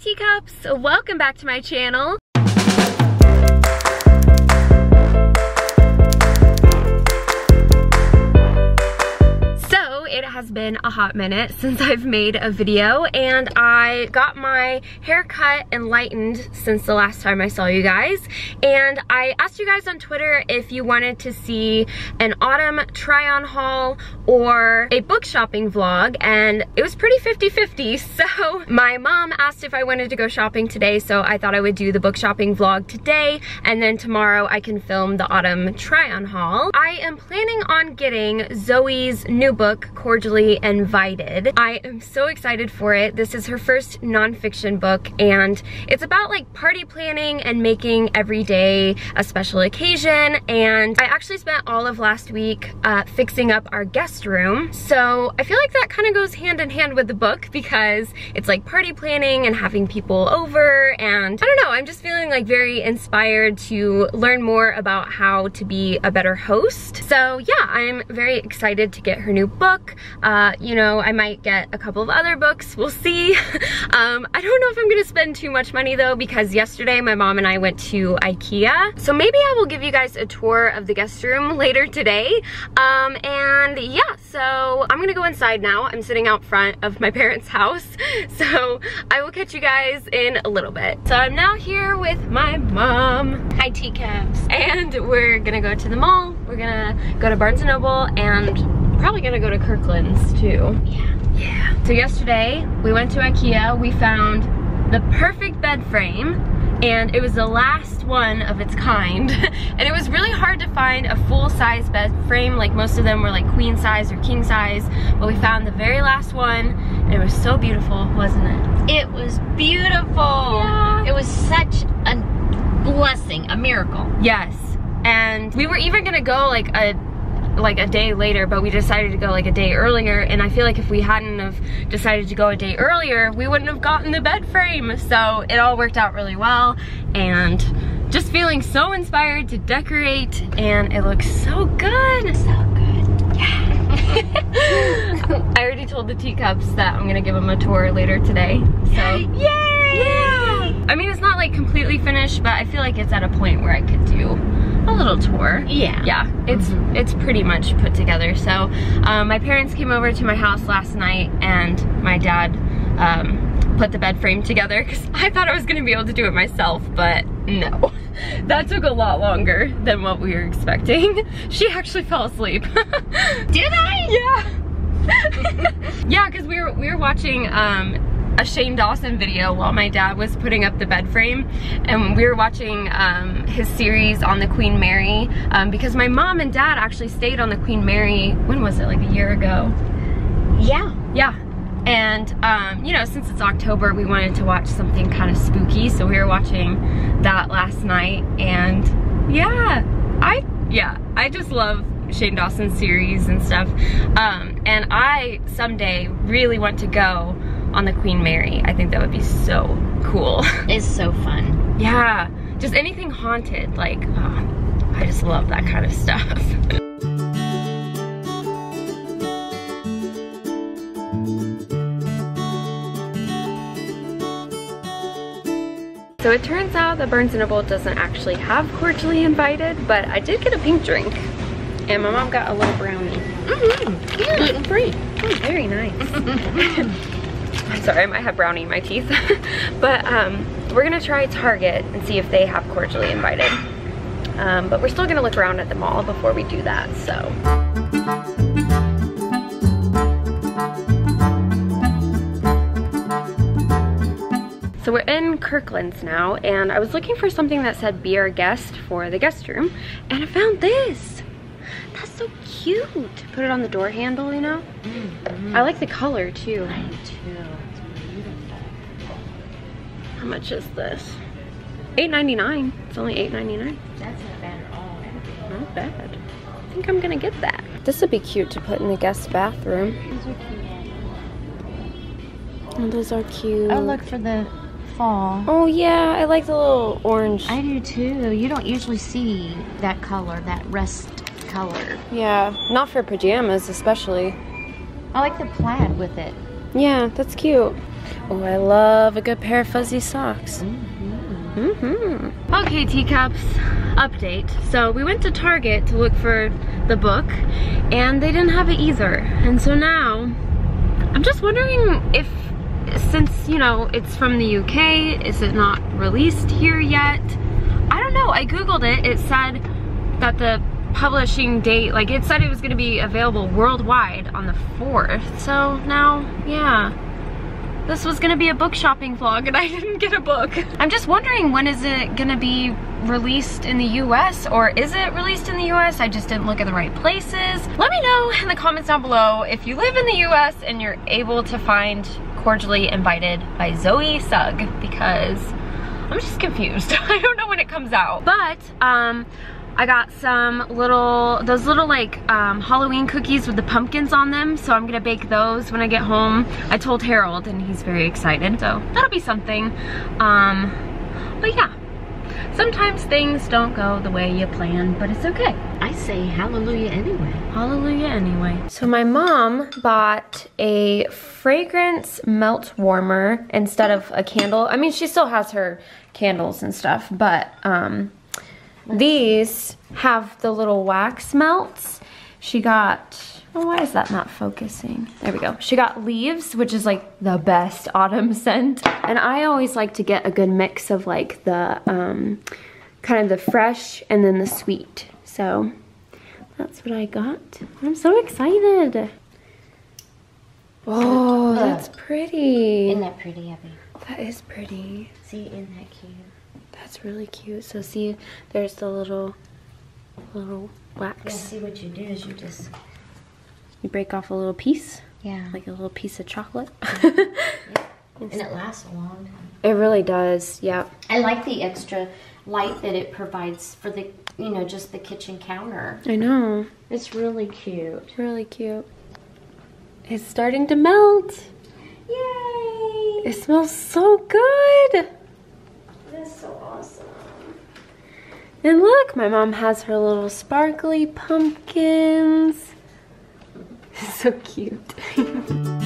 teacups! Welcome back to my channel. So it has been a hot minute since I've made a video and I got my hair cut and lightened since the last time I saw you guys and I asked you guys on Twitter if you wanted to see an autumn try on haul or a book shopping vlog and it was pretty 50-50 so my mom asked if I wanted to go shopping today so I thought I would do the book shopping vlog today and then tomorrow I can film the autumn try on haul. I am planning on getting Zoe's new book invited. I am so excited for it. This is her first nonfiction book and it's about like party planning and making every day a special occasion and I actually spent all of last week uh, fixing up our guest room. So I feel like that kind of goes hand in hand with the book because it's like party planning and having people over and I don't know, I'm just feeling like very inspired to learn more about how to be a better host. So yeah, I'm very excited to get her new book. Uh, you know, I might get a couple of other books, we'll see. um, I don't know if I'm gonna spend too much money though because yesterday my mom and I went to Ikea. So maybe I will give you guys a tour of the guest room later today. Um, and yeah, so I'm gonna go inside now. I'm sitting out front of my parents' house. So I will catch you guys in a little bit. So I'm now here with my mom. Hi teacups. And we're gonna go to the mall. We're gonna go to Barnes & Noble and probably gonna go to Kirkland's too. Yeah. Yeah. So yesterday we went to Ikea. We found the perfect bed frame and it was the last one of its kind. and it was really hard to find a full-size bed frame. Like most of them were like queen size or king size. But we found the very last one and it was so beautiful, wasn't it? It was beautiful. Yeah. It was such a blessing, a miracle. Yes. And we were even gonna go like a like a day later, but we decided to go like a day earlier. And I feel like if we hadn't have decided to go a day earlier, we wouldn't have gotten the bed frame. So it all worked out really well. And just feeling so inspired to decorate and it looks so good. So good. Yeah. I already told the teacups that I'm gonna give them a tour later today. So Yay! Yeah! I mean, it's not like completely finished, but I feel like it's at a point where I could do a little tour. Yeah. Yeah, it's mm -hmm. it's pretty much put together. So um, my parents came over to my house last night and my dad um, put the bed frame together because I thought I was gonna be able to do it myself, but no. That took a lot longer than what we were expecting. She actually fell asleep. Did I? Yeah. yeah, because we were we were watching um, a Shane Dawson video while my dad was putting up the bed frame and we were watching um, his series on the Queen Mary um, because my mom and dad actually stayed on the Queen Mary, when was it, like a year ago? Yeah. Yeah. And, um, you know, since it's October, we wanted to watch something kind of spooky, so we were watching that last night, and yeah, I, yeah, I just love Shane Dawson series and stuff. Um, and I someday really want to go on the Queen Mary. I think that would be so cool. It's so fun. yeah, just anything haunted, like, oh, I just love that kind of stuff. So it turns out that Barnes & Noble doesn't actually have cordially invited, but I did get a pink drink. And my mom got a little brownie. Mm -hmm. Yeah. Gluten-free. Oh, very nice. I'm sorry, I might have brownie in my teeth. but um, we're gonna try Target and see if they have cordially invited. Um, but we're still gonna look around at the mall before we do that, so. So we're in Kirkland's now, and I was looking for something that said be our guest for the guest room, and I found this. That's so cute. Put it on the door handle, you know? Mm -hmm. I like the color too. I do much is this? $8.99. It's only $8.99. That's not bad at all. Not bad. I think I'm gonna get that. This would be cute to put in the guest bathroom. These are cute. Oh, those are cute. Oh, look for the fall. Oh yeah, I like the little orange. I do too. You don't usually see that color, that rust color. Yeah, not for pajamas especially. I like the plaid with it. Yeah, that's cute. Oh, I love a good pair of fuzzy socks. Mm -hmm. Okay, teacups, update. So we went to Target to look for the book and they didn't have it either. And so now, I'm just wondering if, since, you know, it's from the UK, is it not released here yet? I don't know, I Googled it, it said that the publishing date, like it said it was gonna be available worldwide on the 4th. So now, yeah, this was gonna be a book shopping vlog and I didn't get a book. I'm just wondering when is it gonna be released in the US or is it released in the US? I just didn't look at the right places. Let me know in the comments down below if you live in the US and you're able to find Cordially Invited by Zoe Sugg because I'm just confused. I don't know when it comes out. But, um, I got some little, those little like um, Halloween cookies with the pumpkins on them. So I'm gonna bake those when I get home. I told Harold and he's very excited. So that'll be something. Um, but yeah, sometimes things don't go the way you plan, but it's okay. I say hallelujah anyway. Hallelujah anyway. So my mom bought a fragrance melt warmer instead of a candle. I mean, she still has her candles and stuff, but um, these have the little wax melts. She got, oh, why is that not focusing? There we go. She got leaves, which is like the best autumn scent. And I always like to get a good mix of like the, um, kind of the fresh and then the sweet. So that's what I got. I'm so excited. Oh, that's pretty. Isn't that pretty, Abby? That is pretty. See, isn't that cute? That's really cute. So see, there's the little, little wax. Yeah, see what you do is you just... You break off a little piece. Yeah. Like a little piece of chocolate. yeah. And it lasts a long time. It really does, yeah. I like the extra light that it provides for the, you know, just the kitchen counter. I know. It's really cute. Really cute. It's starting to melt. Yay! It smells so good. That's so awesome. And look, my mom has her little sparkly pumpkins. so cute.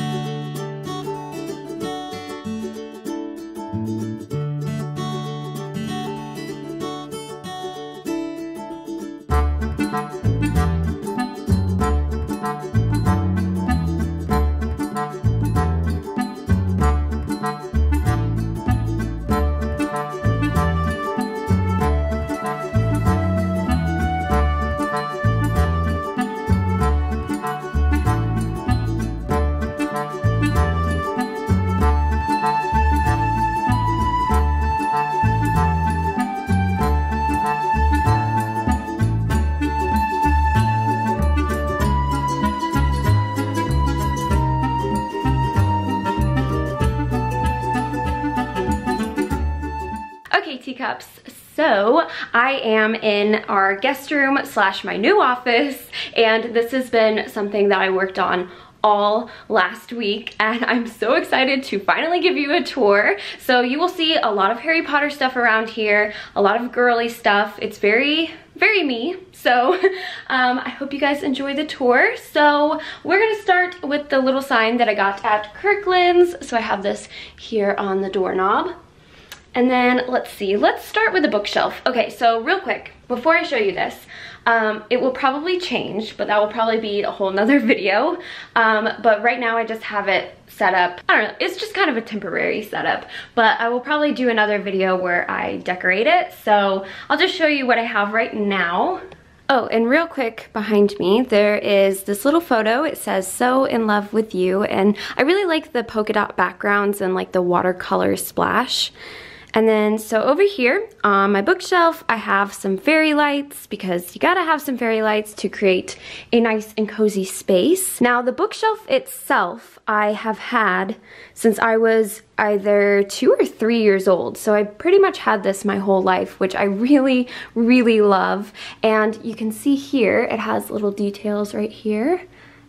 am in our guest room slash my new office and this has been something that I worked on all last week and I'm so excited to finally give you a tour. So you will see a lot of Harry Potter stuff around here, a lot of girly stuff. It's very, very me. So um, I hope you guys enjoy the tour. So we're gonna start with the little sign that I got at Kirkland's. So I have this here on the doorknob. And then let's see, let's start with the bookshelf. Okay, so real quick, before I show you this, um, it will probably change, but that will probably be a whole nother video. Um, but right now I just have it set up. I don't know, it's just kind of a temporary setup, but I will probably do another video where I decorate it. So I'll just show you what I have right now. Oh, and real quick behind me, there is this little photo. It says, so in love with you. And I really like the polka dot backgrounds and like the watercolor splash. And then, so over here on my bookshelf, I have some fairy lights because you gotta have some fairy lights to create a nice and cozy space. Now, the bookshelf itself, I have had since I was either two or three years old. So I pretty much had this my whole life, which I really, really love. And you can see here, it has little details right here.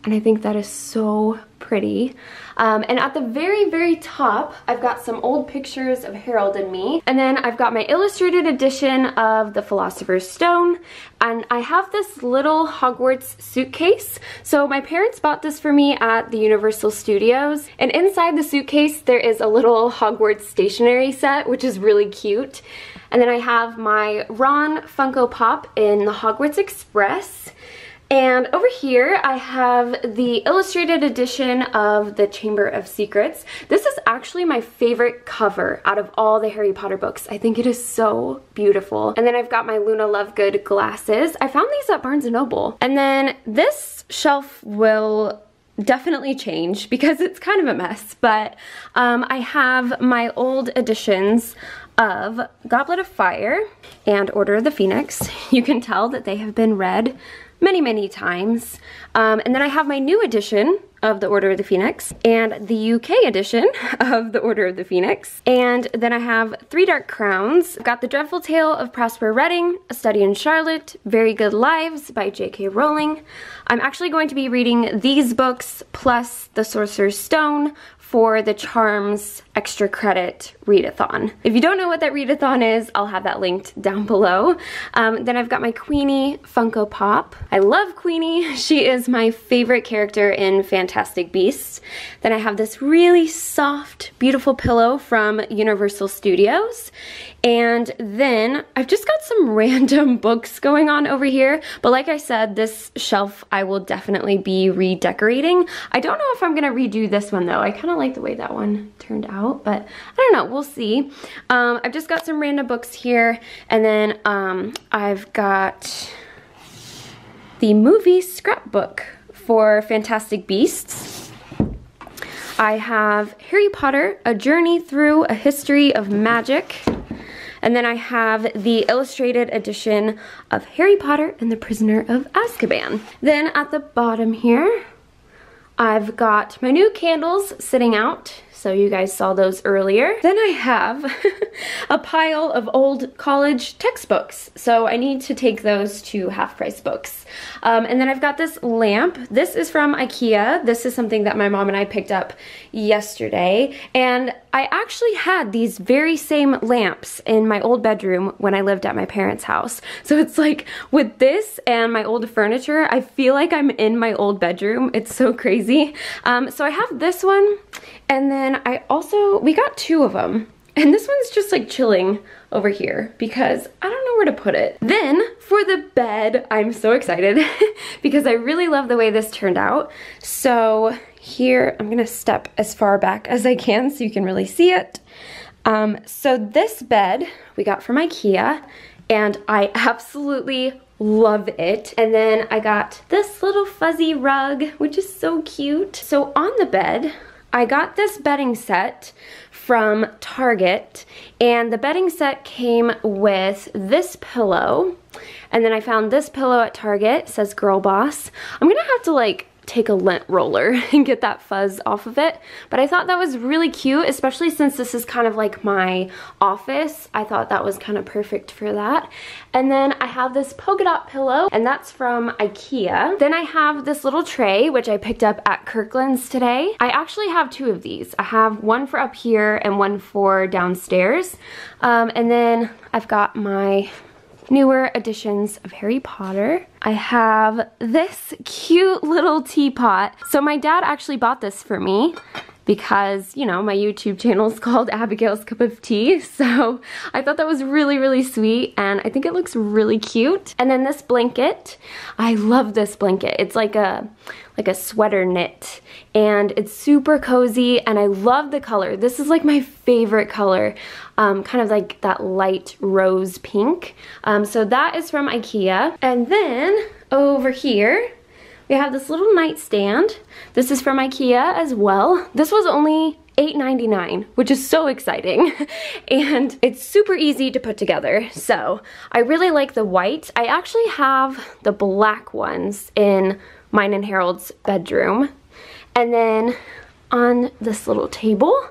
And I think that is so pretty. Um, and at the very, very top, I've got some old pictures of Harold and me. And then I've got my illustrated edition of The Philosopher's Stone. And I have this little Hogwarts suitcase. So my parents bought this for me at the Universal Studios. And inside the suitcase, there is a little Hogwarts stationery set, which is really cute. And then I have my Ron Funko Pop in the Hogwarts Express. And over here I have the illustrated edition of the Chamber of Secrets. This is actually my favorite cover out of all the Harry Potter books. I think it is so beautiful. And then I've got my Luna Lovegood glasses. I found these at Barnes & Noble. And then this shelf will definitely change because it's kind of a mess, but um, I have my old editions of Goblet of Fire and Order of the Phoenix. You can tell that they have been read many, many times. Um, and then I have my new edition of the Order of the Phoenix and the UK edition of the Order of the Phoenix. And then I have Three Dark Crowns. I've got The Dreadful Tale of Prosper Redding, A Study in Charlotte, Very Good Lives by J.K. Rowling. I'm actually going to be reading these books plus The Sorcerer's Stone for the Charms extra credit readathon. If you don't know what that readathon is, I'll have that linked down below. Um, then I've got my Queenie Funko Pop. I love Queenie. She is my favorite character in Fantastic Beasts. Then I have this really soft, beautiful pillow from Universal Studios. And then I've just got some random books going on over here. But like I said, this shelf I will definitely be redecorating. I don't know if I'm gonna redo this one though. I kind of like the way that one turned out, but I don't know, we'll see. Um, I've just got some random books here. And then um, I've got the movie scrapbook for Fantastic Beasts. I have Harry Potter, A Journey Through a History of Magic. And then I have the illustrated edition of Harry Potter and the Prisoner of Azkaban. Then at the bottom here, I've got my new candles sitting out so you guys saw those earlier. Then I have a pile of old college textbooks. So I need to take those to half price books. Um, and then I've got this lamp. This is from Ikea. This is something that my mom and I picked up yesterday. And I actually had these very same lamps in my old bedroom when I lived at my parents' house. So it's like with this and my old furniture, I feel like I'm in my old bedroom. It's so crazy. Um, so I have this one and then I also, we got two of them. And this one's just like chilling over here because I don't know where to put it. Then for the bed, I'm so excited because I really love the way this turned out. So here, I'm gonna step as far back as I can so you can really see it. Um, so this bed we got from Ikea and I absolutely love it. And then I got this little fuzzy rug, which is so cute. So on the bed, I got this bedding set from Target and the bedding set came with this pillow and then I found this pillow at Target, it says Girl Boss. I'm gonna have to like take a lint roller and get that fuzz off of it. But I thought that was really cute, especially since this is kind of like my office. I thought that was kind of perfect for that. And then I have this polka dot pillow and that's from Ikea. Then I have this little tray, which I picked up at Kirkland's today. I actually have two of these. I have one for up here and one for downstairs. Um, and then I've got my newer editions of Harry Potter. I have this cute little teapot. So my dad actually bought this for me because, you know, my YouTube channel is called Abigail's Cup of Tea. So I thought that was really, really sweet and I think it looks really cute. And then this blanket, I love this blanket. It's like a like a sweater knit and it's super cozy and I love the color. This is like my favorite color, um, kind of like that light rose pink. Um, so that is from Ikea. And then over here, we have this little nightstand. This is from Ikea as well. This was only $8.99, which is so exciting. and it's super easy to put together. So I really like the white. I actually have the black ones in mine and Harold's bedroom. And then on this little table,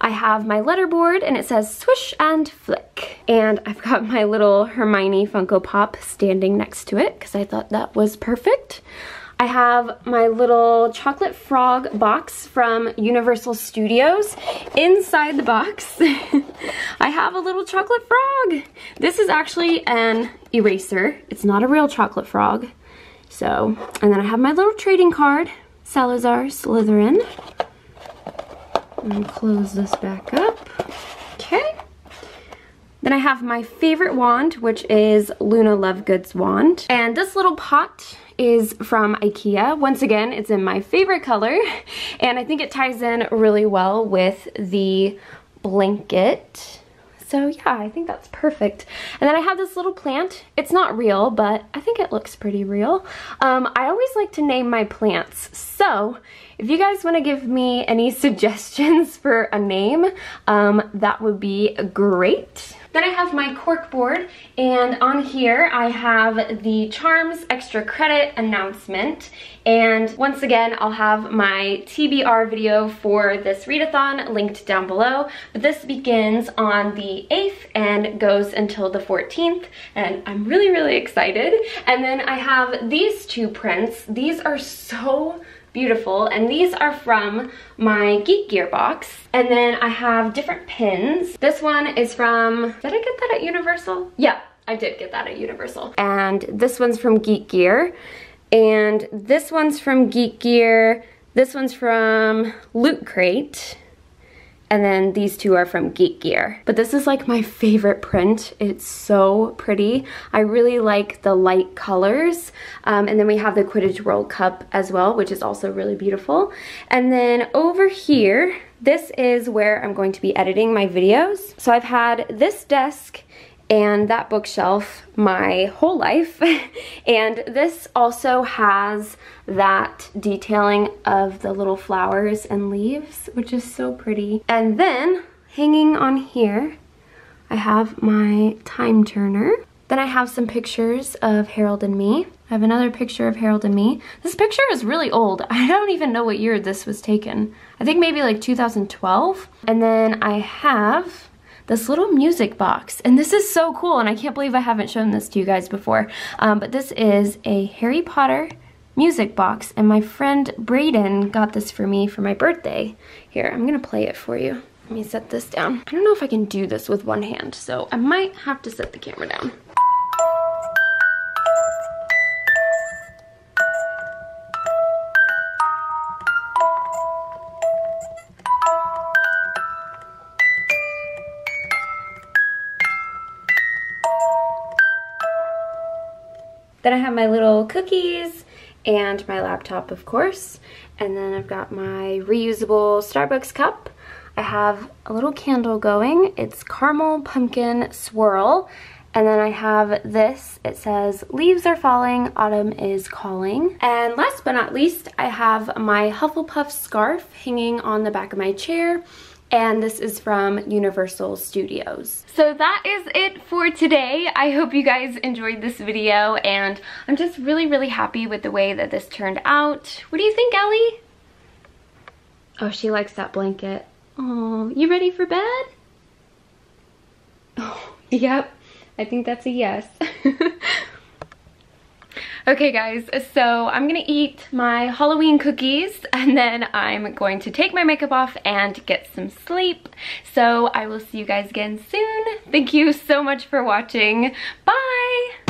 I have my letterboard and it says swish and flick. And I've got my little Hermione Funko Pop standing next to it because I thought that was perfect. I have my little chocolate frog box from Universal Studios. Inside the box, I have a little chocolate frog. This is actually an eraser. It's not a real chocolate frog. So, and then I have my little trading card, Salazar Slytherin. And close this back up. Okay. Then I have my favorite wand, which is Luna Lovegood's wand. And this little pot is from Ikea. Once again, it's in my favorite color, and I think it ties in really well with the blanket. So yeah, I think that's perfect. And then I have this little plant. It's not real, but I think it looks pretty real. Um, I always like to name my plants. So if you guys want to give me any suggestions for a name, um, that would be great. Then I have my cork board and on here I have the Charms Extra Credit announcement. And once again I'll have my TBR video for this readathon linked down below. But this begins on the 8th and goes until the 14th and I'm really really excited. And then I have these two prints. These are so beautiful. And these are from my Geek Gear box. And then I have different pins. This one is from, did I get that at Universal? Yeah, I did get that at Universal. And this one's from Geek Gear. And this one's from Geek Gear. This one's from Loot Crate. And then these two are from Geek Gear. But this is like my favorite print. It's so pretty. I really like the light colors. Um, and then we have the Quidditch World Cup as well, which is also really beautiful. And then over here, this is where I'm going to be editing my videos. So I've had this desk and that bookshelf my whole life. and this also has that detailing of the little flowers and leaves, which is so pretty. And then hanging on here, I have my time turner. Then I have some pictures of Harold and me. I have another picture of Harold and me. This picture is really old. I don't even know what year this was taken. I think maybe like 2012. And then I have this little music box. And this is so cool, and I can't believe I haven't shown this to you guys before. Um, but this is a Harry Potter music box, and my friend Brayden got this for me for my birthday. Here, I'm gonna play it for you. Let me set this down. I don't know if I can do this with one hand, so I might have to set the camera down. Cookies and my laptop, of course. And then I've got my reusable Starbucks cup. I have a little candle going. It's caramel pumpkin swirl. And then I have this, it says, leaves are falling, autumn is calling. And last but not least, I have my Hufflepuff scarf hanging on the back of my chair and this is from Universal Studios. So that is it for today. I hope you guys enjoyed this video and I'm just really, really happy with the way that this turned out. What do you think, Ellie? Oh, she likes that blanket. Oh, you ready for bed? Oh, yep. I think that's a yes. Okay guys, so I'm gonna eat my Halloween cookies and then I'm going to take my makeup off and get some sleep. So I will see you guys again soon. Thank you so much for watching. Bye!